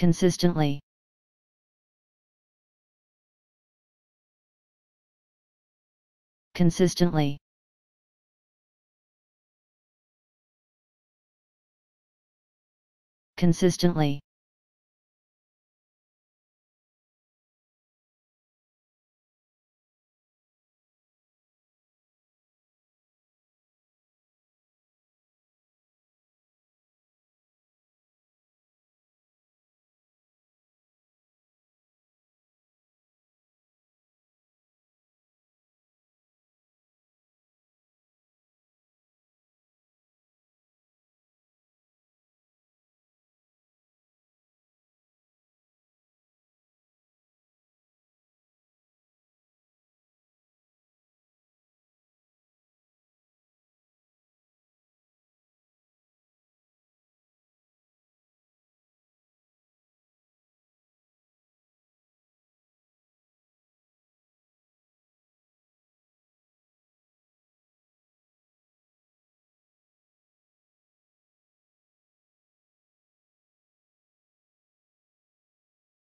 consistently. Consistently. Consistently.